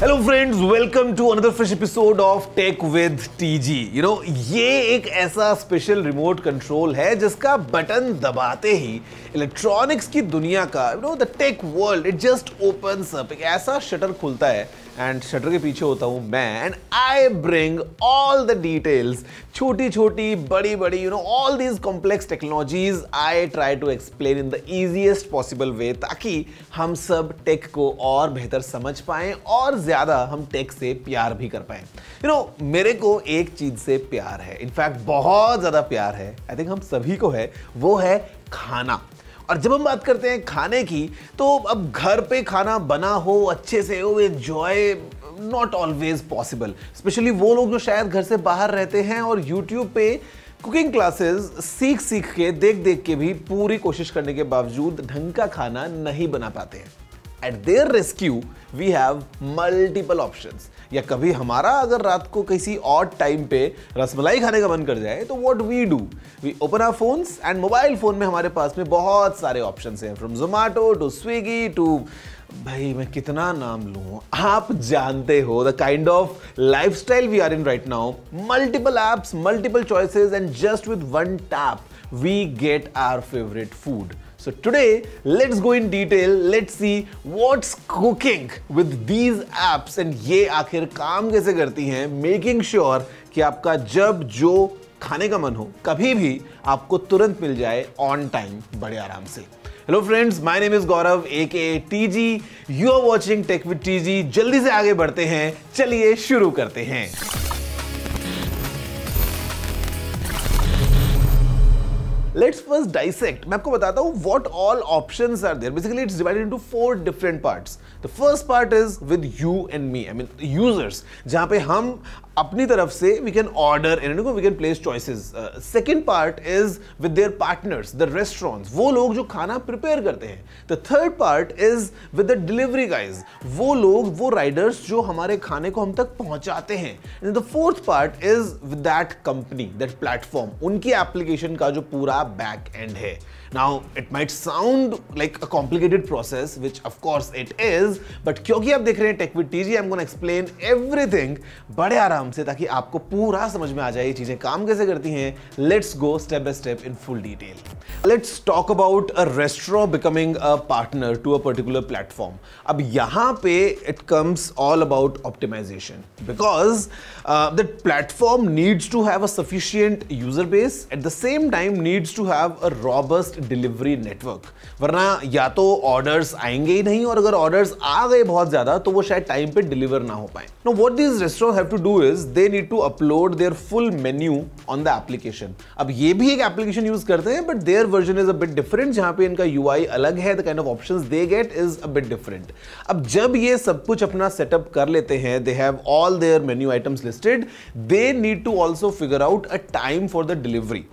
Hello friends welcome to another fresh episode of tech with TG you know ये एक ऐसा special remote control है जिसका button दबाते ही इलेक्ट्रॉनिक्स की दुनिया का you know the tech world it just open up एक ऐसा शटर खुलता है एंड शटर के पीछे होता हूँ मैं and I bring all the details छोटी छोटी बड़ी बड़ी you know all these complex technologies I try to explain in the easiest possible way ताकि हम सब टेक को और बेहतर समझ पाए और ज़्यादा हम टेक से प्यार भी कर पाए। यू नो मेरे को एक चीज़ से प्यार है। इनफैक्ट बहुत ज़्यादा प्यार है। आई थिंक हम सभी को है। वो है खाना। और जब हम बात करते हैं खाने की तो अब घर पे खाना बना हो, अच्छे से हो enjoy not always possible specially वो लोग जो शायद घर से बाहर रहते हैं और यूट्यूब पे कुकिंग क्लासेस सीख सीख के देख देख के भी पूरी कोशिश करने के बावजूद ढंग का खाना नहीं बना पाते हैं। At their rescue we have multiple options या कभी हमारा अगर रात को किसी और टाइम पे रसमलाई खाने का मन कर जाए तो what we do we open our phones and mobile phone में हमारे पास में बहुत सारे ऑप्शंस हैं। From Zomato to Swiggy to भाई, मैं कितना नाम लूँ? आप जानते हो the kind of lifestyle we are in right now multiple apps multiple choices and just with one tap we get our favourite food So today, let's go in detail. Let's see what's cooking with these apps and ये आखिर काम कैसे करती हैं? Making sure कि आपका जब जो खाने का मन हो कभी भी आपको तुरंत मिल जाए ऑन टाइम बड़े आराम से। Hello friends my name is Gaurav A K T G you are watching tech with T G जल्दी से आगे बढ़ते हैं। चलिए शुरू करते हैं। लेट्स फर्स्ट डाइसेक्ट मैं आपको बताता हूं what all options are there basically it's divided into four different parts the first part is with you and me I mean users जहां पे हम अपनी तरफ़ से we can order we can place choices second part is with their partners the restaurants वो लोग जो खाना प्रिपेयर करते हैं. The third part is with the delivery guys वो लोग, वो राइडर्स जो हमारे खाने को हम तक पहुंचाते हैं. And the fourth part is with that company that platform उनकी एप्लीकेशन का जो पूरा बैक एंड है. now it might sound like a complicated process which of course it is but क्योंकि आप देख रहे हैं tech with TG I am gonna explain everything बड़े आराम से ताकि आपको पूरा समझ में आ जाए ये चीजें काम कैसे करती हैं let's go step by step in full detail let's talk about a restaurant becoming a partner to a particular platform अब यहां पे it comes all about optimisation because the platform needs to have a sufficient user base at the same time needs to have a robust delivery network वरना या तो orders आएँगे ही नहीं और अगर ऑर्डर्स आ गए बहुत ज़्यादा तो वो शायद टाइम पे डिलीवर ना हो पाए। Now what this restaurant have to do is they need to upload their full menu on the application अब ये भी एक एप्लीकेशन यूज़ करते हैं but their version is a bit different जहाँ पे इनका यूआई अलग है the kind of options they get is a bit different अब जब ये सब कुछ अपना सेटअप कर लेते हैं they have all their menu items listed they need to also figure out a time for the delivery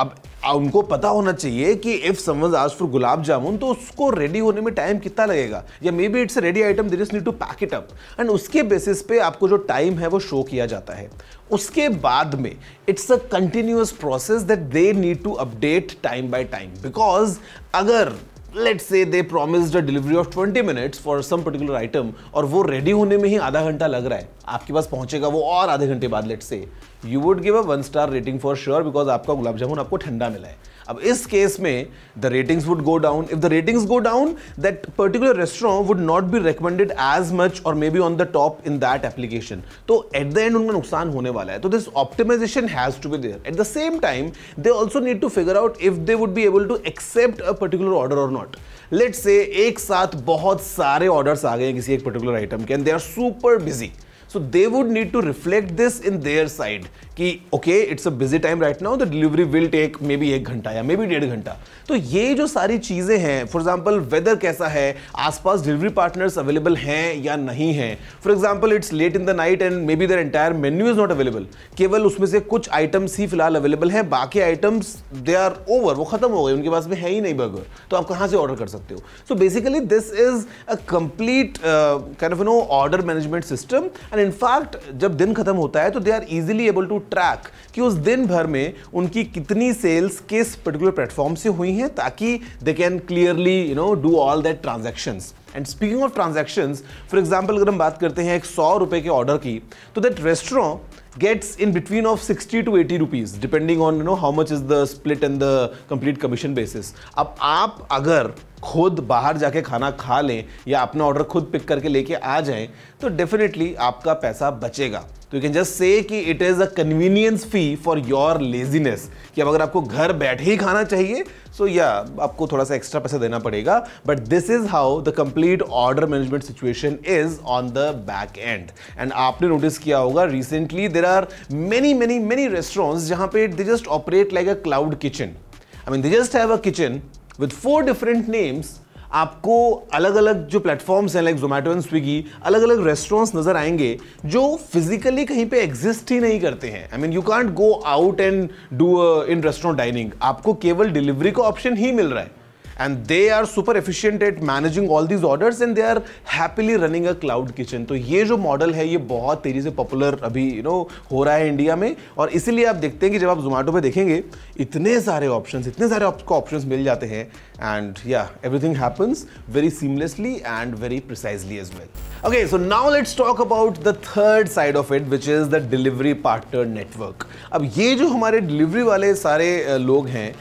अब उनको पता होना चाहिए कि इफ़ समवन आज फॉर गुलाब जामुन तो उसको रेडी होने में टाइम कितना लगेगा? या maybe it's ready item this need to pack it up and उसके बेसिस पे आपको जो टाइम है, वो शो किया जाता है। उसके बाद में it's a continuous process that they need to update time by time because अगर let's say they promised a delivery of 20 minutes for some particular item और वो रेडी होने में ही आधा घंटा लग रहा है। आपके पास पहुंचेगा वो और आधे घंटे बाद let's say you would give a one star rating for sure because आपका गुलाब जामुन आपको ठंडा मिला है। अब इस केस में the ratings would go down if the ratings go down that particular restaurant would not be recommended as much और may be on the top in that application तो एट द एंड उनका नुकसान होने वाला है। तो this optimization has to be there at the same time they also need to figure out if they would be able to accept a particular order और not let से एक साथ बहुत सारे ऑर्डर्स आ गए किसी एक पर्टिकुलर आइटम के and they are super busy so they would need to reflect this in their side कि okay it's a busy time right now the delivery will take maybe एक घंटा या मे बी डेढ़ घंटा। तो ये जो सारी चीज़ें हैं फॉर एग्ज़ाम्पल वेदर कैसा है, आसपास डिलीवरी पार्टनर्स अवेलेबल हैं या नहीं है? For example it's late in the night and maybe the entire menu is not available केवल उसमें से कुछ आइटम्स ही फ़िलहाल अवेलेबल हैं, बाकी आइटम्स दे आर ओवर वो खत्म हो गए, उनके पास में है ही नहीं बर्गर तो आप कहाँ से ऑर्डर कर सकते हो? So basically this is a complete kind of no order management system and in fact जब दिन खत्म होता है तो they are easily able to track कि उस दिन भर में उनकी कितनी सेल्स किस पर्टिकुलर प्लेटफॉर्म से हुई हैं, ताकि they can clearly you know do all that transactions and speaking of transaction for example अगर हम बात करते हैं एक सौ रुपए के ऑर्डर की तो that restaurant gets in between of 60 to 80 rupees, depending on, you know, how much is the split and the complete commission basis. अब आप अगर खुद बाहर जाके खाना खा लें या अपना ऑर्डर खुद पिक करके लेके आ जाएँ तो डेफिनेटली आपका पैसा बचेगा। तो यू कैन जस्ट से कि it is a convenience fee for your laziness कि अब अगर आपको घर बैठे ही खाना चाहिए सो so या yeah, आपको थोड़ा सा एक्स्ट्रा पैसा देना पड़ेगा। But this is how the complete order management situation is on the back end and आपने नोटिस किया होगा recently there are many many many restaurants जहाँ पे they just operate like a cloud kitchen I mean they just have a kitchen with four different names आपको अलग अलग जो platforms हैं लाइक जोमेटो एंड स्विगी अलग अलग रेस्टोरेंट्स नज़र आएँगे, जो फिजिकली कहीं पे एग्जिस्ट ही नहीं करते हैं. I mean you can't go out and do in restaurant dining आपको केवल डिलीवरी का ऑप्शन ही मिल रहा है. And they are super efficient at managing all these orders and they are happily running a cloud kitchen तो ये जो model है ये बहुत तेज़ी से पॉपुलर अभी यू you नो know, हो रहा है इंडिया में और इसीलिए आप देखते हैं कि जब आप जोमेटो पे देखेंगे इतने सारे ऑप्शंस इतने सारे आपको ऑप्शंस मिल जाते हैं एंड या everything happens very seamlessly and very precisely as well Okay, so now let's talk about the third side of it, which is the delivery partner network. अब ये जो हमारे डिलीवरी वाले सारे लोग हैं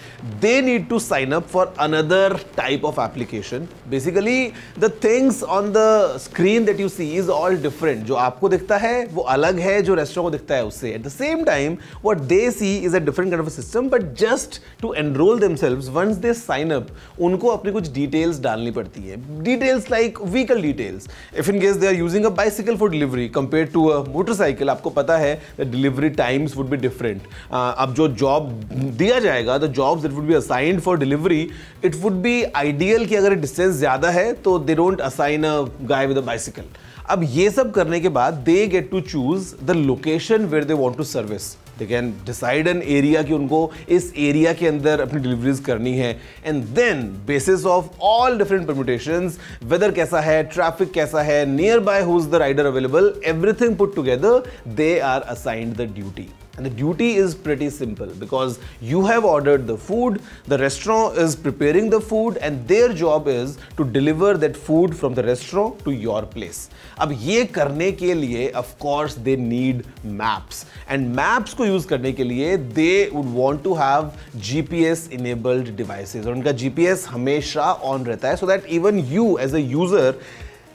they need to sign up for another type of application. Basically, the things on the screen that you see is all different. जो आपको दिखता है वो अलग है जो रेस्टोरेंट को दिखता है उससे At the same time, what they see is a different kind of a system, but just to enroll themselves, once they sign up, उनको अपनी कुछ डिटेल्स डालनी पड़ती है। Details like vehicle details if in case they are using a bicycle for delivery compare to a motorcycle आपको पता है delivery times would be different अब जो जॉब दिया जाएगा the jobs it would be assigned for delivery it would be ideal कि अगर distance ज़्यादा है तो they don't assign a guy with a bicycle अब ये सब करने के बाद they get to choose the location where they want to service they can decide an area कि उनको इस एरिया के अंदर अपनी डिलीवरीज करनी है। And then basis of all different permutation weather कैसा है ट्रैफ़िक कैसा है nearby who is the rider available everything put together they are assigned the duty the duty is pretty simple because you have ordered the food, the restaurant is preparing the food, and their job is to deliver that food from the restaurant to your place. अब ये करने के लिए of course they need maps and maps को use करने के लिए they would want to have GPS enabled devices और उनका GPS हमेशा on रहता है so that even you as a user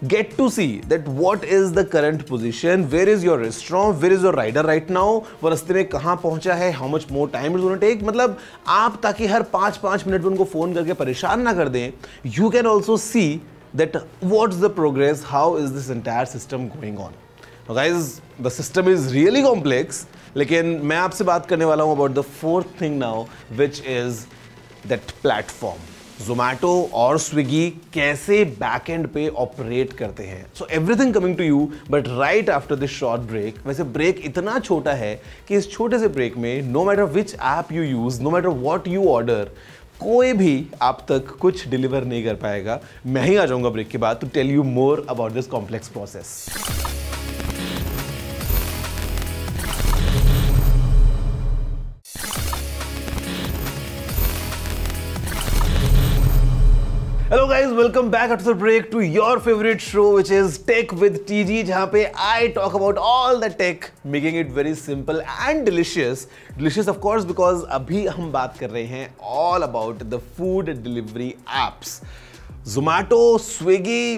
get to see that what is the current position where is your restaurant where is your rider right now वो रस्ते में कहाँ पहुँचा है how much more time is going to take मतलब आप ताकि हर पाँच पाँच मिनट में उनको फ़ोन करके परेशान ना कर दें you can also see that what's the progress how is this entire system going on now guys the system is really complex लेकिन मैं आपसे बात करने वाला हूँ about the fourth thing now which is that platform Zomato और स्विगी कैसे back end पे ऑपरेट करते हैं? So everything coming to you but right after this short break वैसे ब्रेक इतना छोटा है कि इस छोटे से ब्रेक में no matter which app you use no matter what you order कोई भी आप तक कुछ डिलीवर नहीं कर पाएगा। मैं ही आ जाऊँगा ब्रेक के बाद to tell you more about this complex process hello guys welcome back after the break to your favourite show which is tech with TG जहाँ पे I talk about all the tech making it very simple and delicious delicious of course because अभी हम बात कर रहे हैं all about the food delivery apps Zomato Swiggy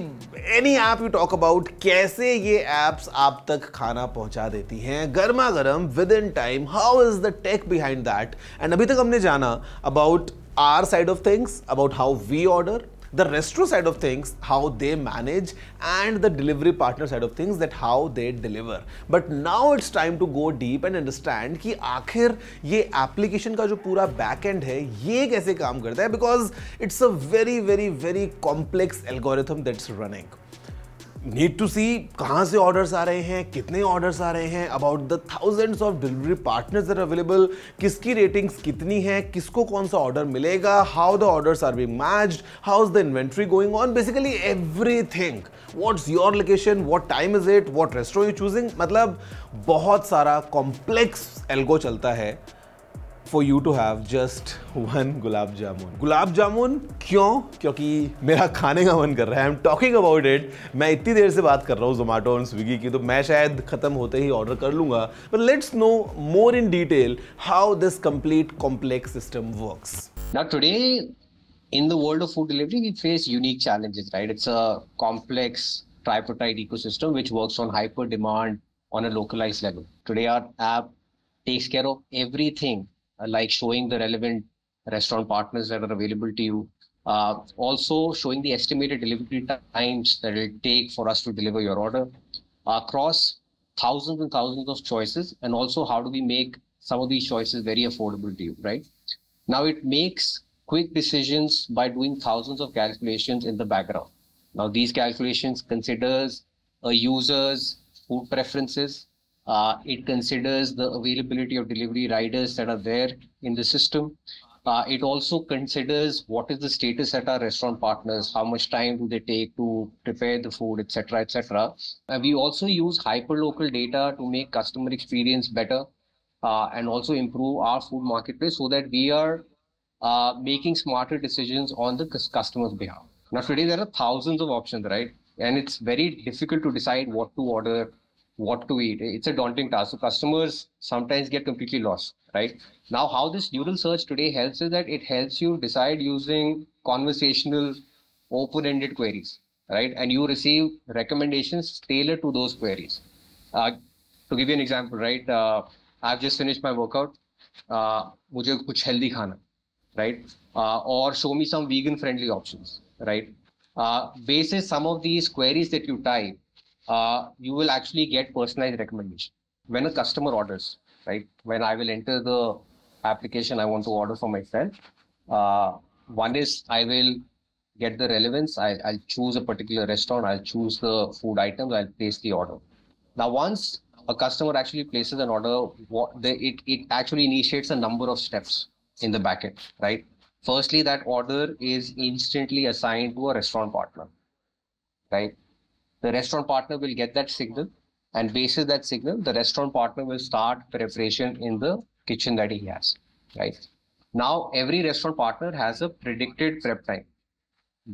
any app you talk about कैसे ये ऐप्स आप तक खाना पहुँचा देती हैं? गर्मा गर्म within time how is the tech behind that and अभी तक हमने जाना about our side of things about how we order the restaurant side of things, how they manage, and the delivery partner side of things, that how they deliver. But now it's time to go deep and understand कि आखिर ये application का जो पूरा backend है ये कैसे काम करता है because it's a very very very complex algorithm that's running. Need to see कहाँ से ऑर्डर्स आ रहे हैं, कितने ऑर्डर्स आ रहे हैं about the thousands of delivery partners are available किसकी रेटिंग्स कितनी है, किसको कौन सा ऑर्डर मिलेगा how the orders are be matched how is the inventory going on basically everything what's your location what time is it what restaurant you choosing मतलब बहुत सारा कॉम्प्लेक्स एल्गो चलता है। For you to have just one gulab jamun gulab jamun क्यों क्योंकि मेरा खाने का मन कर रहा है एम टॉकिंग अबाउट इट मैं इतनी देर से बात कर रहा हूँ जोमेटो और स्विगी की तो मैं शायद खत्म होते ही ऑर्डर कर लूँगा but let's know more in detail how this complete complex system works Now today in the world of food delivery, we face unique challenges, right? It's a complex tripartite ecosystem which works on hyper demand on a localized level. Today, our app takes care of everything uh, like showing the relevant restaurant partners that are available to you. Uh, also showing the estimated delivery times that it will take for us to deliver your order across thousands and thousands of choices. And also how do we make some of these choices very affordable to you, right? Now it makes quick decisions by doing thousands of calculations in the background. Now these calculations considers a user's food preferences, uh, it considers the availability of delivery riders that are there in the system. Uh, it also considers what is the status at our restaurant partners, how much time do they take to prepare the food, etc., etc. And we also use hyperlocal data to make customer experience better uh, and also improve our food marketplace so that we are uh, making smarter decisions on the customer's behalf. Now, today there are thousands of options, right? And it's very difficult to decide what to order, what to eat. It's a daunting task. So customers sometimes get completely lost, right? Now, how this neural search today helps is that it helps you decide using conversational, open-ended queries, right? And you receive recommendations tailored to those queries. Uh, to give you an example, right? Uh, I've just finished my workout. Uh, मुझे कुछ healthy खाना, right? Uh, or show me some vegan-friendly options, right? Uh, basis some of these queries that you type, uh, you will actually get personalized recommendation. When a customer orders, right? When I will enter the application I want to order for myself, uh, one is I will get the relevance. I, I'll choose a particular restaurant. I'll choose the food items. I'll place the order. Now, once a customer actually places an order, what the, it, it actually initiates a number of steps in the backend, right? Firstly, that order is instantly assigned to a restaurant partner, right? The restaurant partner will get that signal and basis that signal, the restaurant partner will start preparation in the kitchen that he has, right? Now, every restaurant partner has a predicted prep time.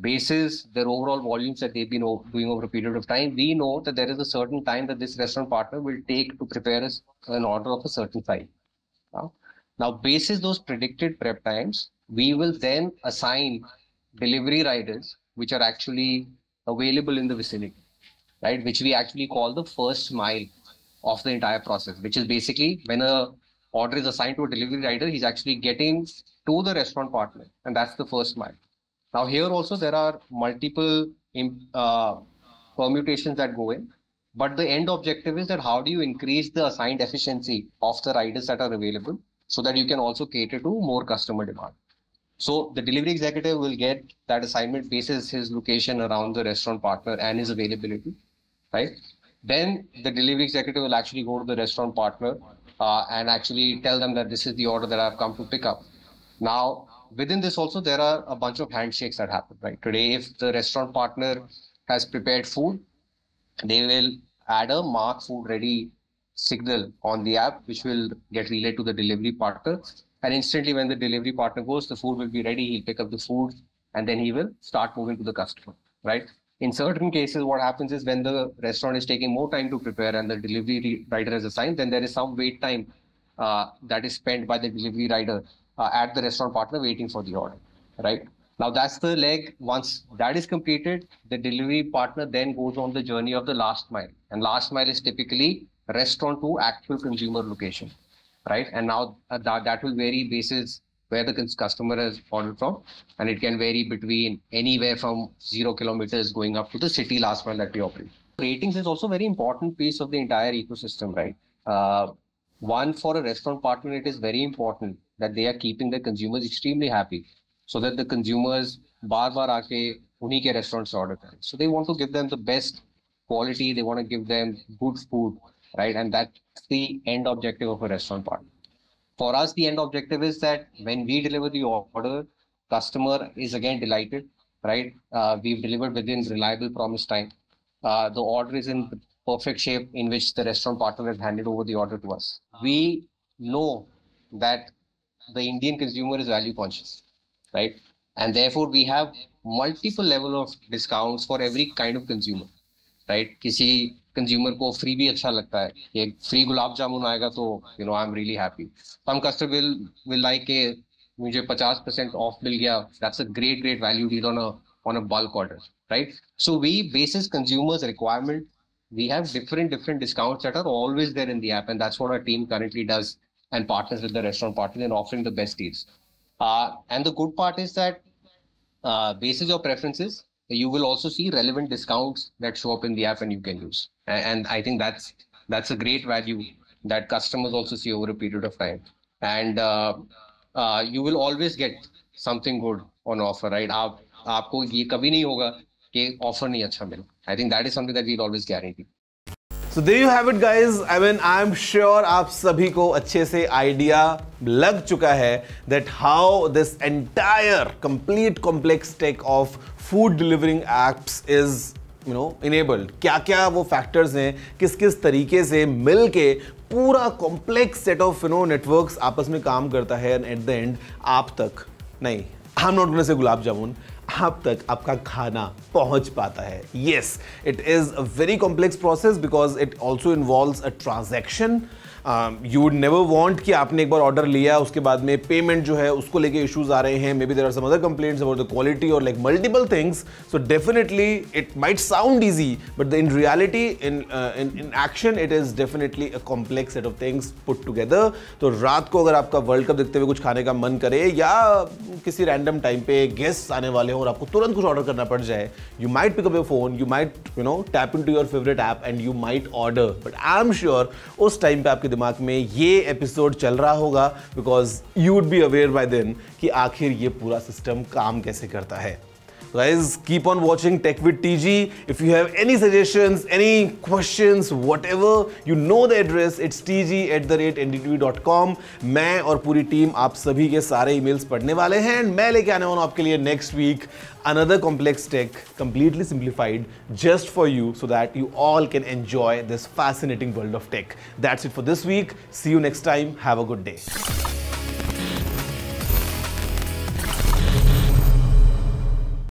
Basis their overall volumes that they've been doing over a period of time, we know that there is a certain time that this restaurant partner will take to prepare an order of a certain size. Now, now basis those predicted prep times, we will then assign delivery riders which are actually available in the vicinity right? Which we actually call the first mile of the entire process, which is basically when a order is assigned to a delivery rider, he's actually getting to the restaurant partner, and that's the first mile. Now here also there are multiple uh, permutations that go in, but the end objective is that how do you increase the assigned efficiency of the riders that are available so that you can also cater to more customer demand. So the delivery executive will get that assignment basis his location around the restaurant partner and his availability right? Then the delivery executive will actually go to the restaurant partner uh, and actually tell them that this is the order that I've come to pick up. Now, within this also, there are a bunch of handshakes that happen, right? Today, if the restaurant partner has prepared food, they will add a mark food ready signal on the app, which will get relayed to the delivery partner. And instantly, when the delivery partner goes, the food will be ready. He'll pick up the food and then he will start moving to the customer, right? In certain cases, what happens is when the restaurant is taking more time to prepare and the delivery rider is assigned, then there is some wait time uh, that is spent by the delivery rider uh, at the restaurant partner waiting for the order, right? Now that's the leg. Once that is completed, the delivery partner then goes on the journey of the last mile. And last mile is typically restaurant to actual consumer location, right? And now uh, that, that will vary basis where the customer has ordered from. And it can vary between anywhere from zero kilometers going up to the city last mile that we operate. Ratings is also a very important piece of the entire ecosystem, right? Uh, one, for a restaurant partner, it is very important that they are keeping the consumers extremely happy so that the consumers bar bar unhi ke restaurants order. So they want to give them the best quality. They want to give them good food, right? And that's the end objective of a restaurant part. For us, the end objective is that when we deliver the order, customer is again delighted, right? Uh, we've delivered within reliable promise time. Uh, the order is in perfect shape in which the restaurant partner has handed over the order to us. We know that the Indian consumer is value conscious, right? And therefore, we have multiple level of discounts for every kind of consumer, right किसी consumer को free भी अच्छा लगता है। कि एक free गुलाब जामुन आएगा तो you know I am really happy some customer will will like के मुझे 50 परसेंट ऑफ़ मिल गया। That's a great great value deal on a on a bulk order right so we basis consumers requirement we have different different discounts that are always there in the app and that's what our team currently does and partners with the restaurant partners in offering the best deals and the good part is that basis your preferences you will also see relevant discounts that show up in the app and you can use. And I think that's that's a great value that customers also see over a period of time. And uh, uh, you will always get something good on offer, right? आप आपको ये कभी नहीं होगा कि offer नहीं अच्छा मिले I think that is something that will always guarantee so they you have it guys I mean I am sure आप सभी को अच्छे से आइडिया लग चुका है that how this entire complete complex tech off food delivering apps is you know enabled क्या क्या वो फैक्टर्स हैं किस किस तरीके से मिल के पूरा complex set of you know networks आपस में काम करता है एंड एट द एंड आप तक, नहीं एम नॉट से गुलाब जामुन, आप तक आपका खाना पहुँच पाता है। Yes it is a very complex process because it also involve a transaction you would never want कि आपने एक बार ऑर्डर लिया, उसके बाद में पेमेंट जो है, उसको लेके इश्यूज़ आ रहे हैं। Maybe there are some other complaints about the quality और like multiple things so definitely it might sound easy but in reality in in action it is definitely a complex set of things put together तो रात को अगर आपका world cup देखते हुए कुछ खाने का मन करे या किसी रैंडम टाइम पे गेस्ट आने वाले हो और आपको तुरंत कुछ ऑर्डर करना पड़ जाए you might pick up your phone you might you know tap in to your favourite app and you might order but I am sure उस टाइम पे आपके दिमाग में ये एपिसोड चल रहा होगा because you would be aware by then कि आखिर ये पूरा सिस्टम काम कैसे करता है। guys keep on watching tech with tg if you have any suggestions any questions whatever you know the address it's tg at the rate ndtv.com मैं और पूरी टीम आप सभी के सारे ईमेल्स पढ़ने वाले हैं एंड मैं लेके आने वाला हूं आपके लिए next week another complex tech completely simplified just for you so that you all can enjoy this fascinating world of tech that's it for this week see you next time have a good day